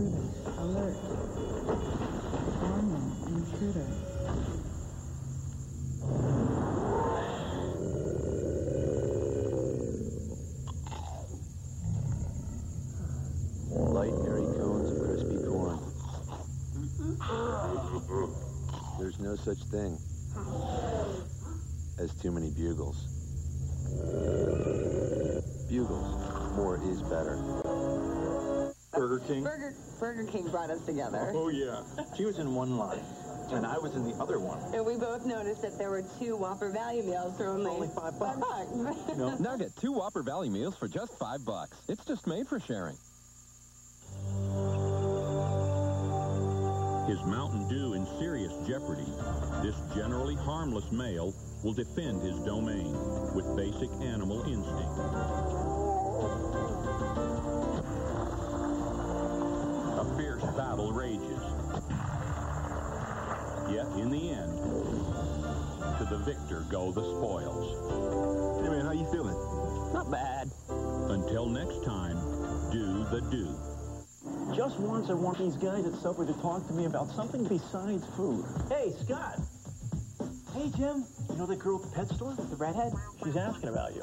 intruder. Alert. Normal intruder. Light, airy cones of crispy corn. There's no such thing as too many bugles. Bugles. More is better. Burger King? Burger, Burger King brought us together. Oh, yeah. She was in one line, and I was in the other one. And we both noticed that there were two Whopper value meals for only, Only five bucks. bucks. No. Now get two Whopper Value meals for just five bucks. It's just made for sharing. Is Mountain Dew in serious jeopardy? This generally harmless male will defend his domain with basic animal instinct. Battle rages. Yet in the end, to the victor go the spoils. Hey, man, how you feeling? Not bad. Until next time, do the Dew. Just once I want these guys at supper to talk to me about something besides food. Hey, Scott! Hey, Jim. You know that girl at the pet store? The redhead? She's asking about you.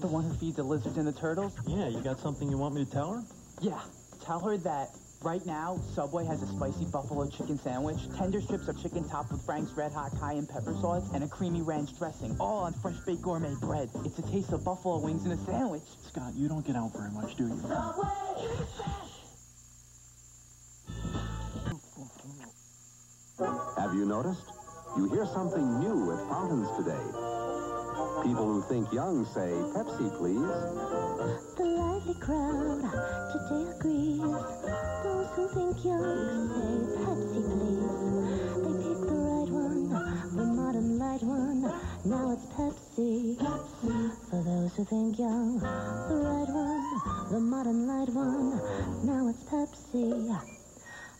The one who feeds the lizards and the turtles? Yeah, you got something you want me to tell her? Yeah. Tell her that right now, Subway has a spicy buffalo chicken sandwich, tender strips of chicken topped with Frank's Red Hot cayenne pepper sauce, and a creamy ranch dressing, all on fresh baked gourmet bread. It's a taste of buffalo wings in a sandwich. Scott, you don't get out very much, do you? Subway! Have you noticed? You hear something new at fountains today. People who think young say, Pepsi, please. The lively crowd today agrees. Those who think young say Pepsi, please. They the right one, the modern light one. Now it's Pepsi. For those who think young, the right one, the modern light one. Now it's Pepsi.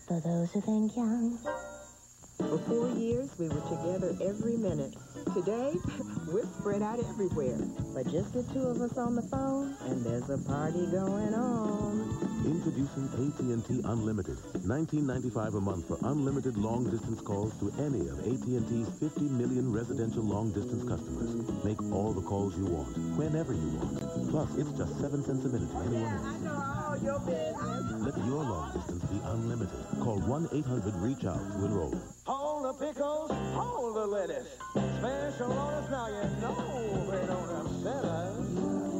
For those who think young. For four years, we were together every minute. Today, we're spread out everywhere. But just the two of us on the phone, and there's a party going on. Introducing AT&T Unlimited. $19.95 a month for unlimited long-distance calls to any of AT&T's 50 million residential long-distance customers. Make all the calls you want, whenever you want. Plus, it's just 7 cents a minute to anyone else. your. Let your long distance be unlimited. Call 1-800-REACH-OUT to enroll. Hold the pickles, hold the lettuce. Special orders now, you know they don't upset us.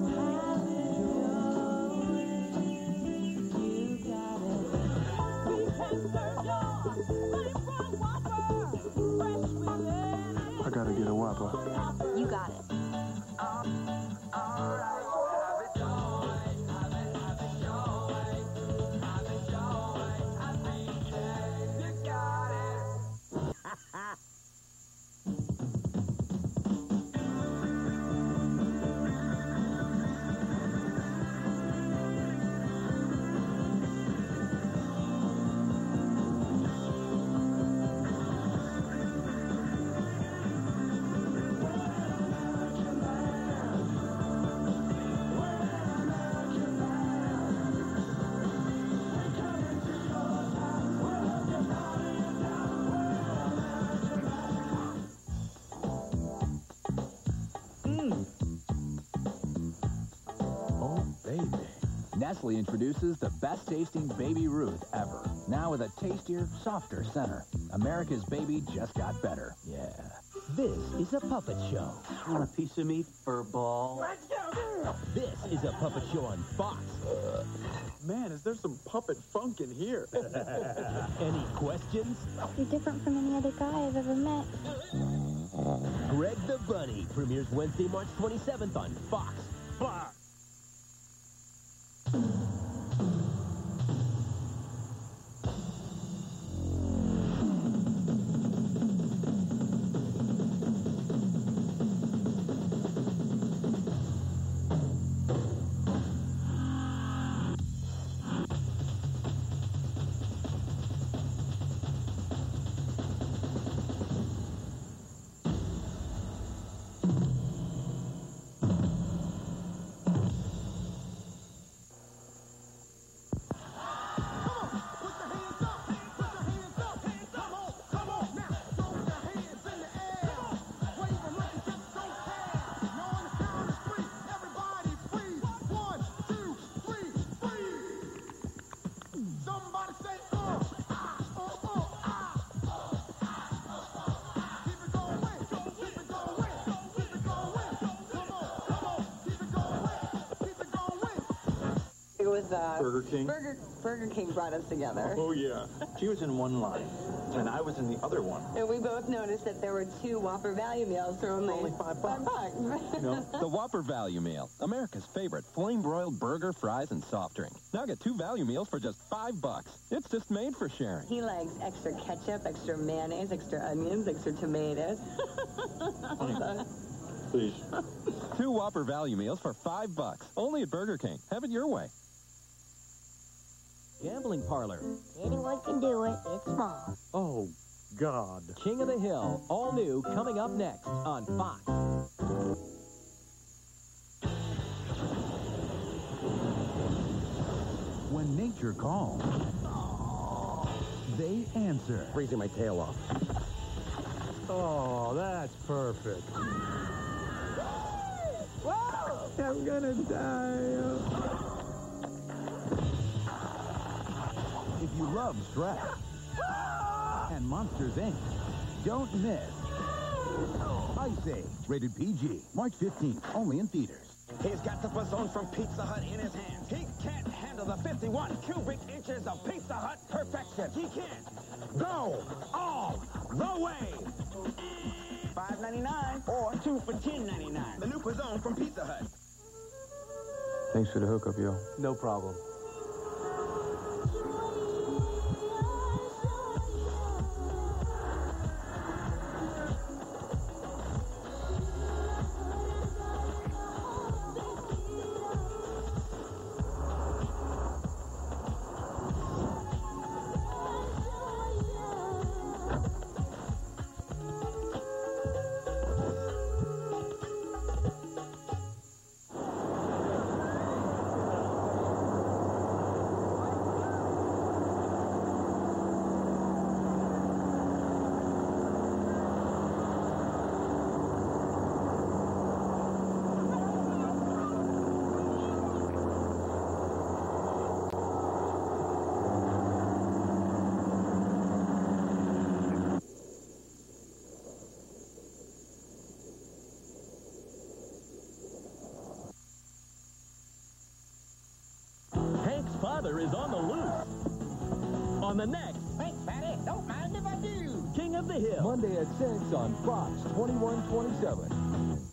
I gotta get a Whopper. You got it. Nestle introduces the best tasting Baby Ruth ever. Now with a tastier, softer center. America's baby just got better. Yeah. This is a puppet show. Want a piece of me, furball? Let's go! This is a puppet show on Fox. Man, is there some puppet funk in here? Any questions? You're different from any other guy I've ever met. Greg the Bunny premieres Wednesday, March 27th on Fox. Fox. Was uh, Burger King? Burger Burger King brought us together. Oh, yeah. She was in one line, and I was in the other one. And we both noticed that there were two Whopper value meals for only, Only five bucks. bucks. No. The Whopper Value Meal, America's favorite flame-broiled burger, fries, and soft drink. Now get two value meals for just five bucks. It's just made for sharing. He likes extra ketchup, extra mayonnaise, extra onions, extra tomatoes. Please. Two Whopper Value Meals for five bucks. Only at Burger King. Have it your way. Gambling parlor. Anyone can do it. It's small. Oh, God. King of the Hill, all new, coming up next on Fox. When nature calls, they answer. Freezing my tail off. Oh, that's perfect. I'm gonna die. If you love Shrek and Monsters Inc., don't miss Ice Age, rated PG, March 15th, only in theaters. He's got the P'Zone from Pizza Hut in his hands. He can't handle the 51 cubic inches of Pizza Hut perfection. He can't go all the way. $5.99 or two for $10.99. The new P'Zone from Pizza Hut. Thanks for the hookup, yo. No problem. Hank's is on the loose. On the next Thanks, Patty. Don't mind if I do. King of the Hill. Monday at 6 on Fox 2127.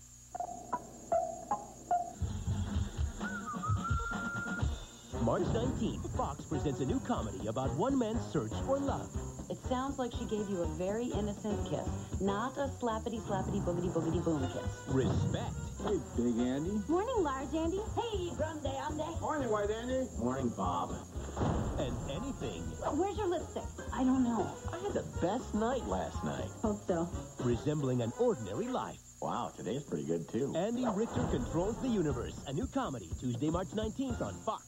March 19th, Fox presents a new comedy about one man's search for love. It sounds like she gave you a very innocent kiss, not a slappity slappity boogity boogity boom kiss. Respect. Hey, Big Andy. Morning, large Andy. Hey, grande Andy. Morning, White Andy. Morning, Bob. And anything. Where's your lipstick? I don't know. I had the best night last night. Hope so. Resembling an ordinary life. Wow, today's pretty good, too. Andy Richter controls the universe. A new comedy, Tuesday, March 19th on Fox.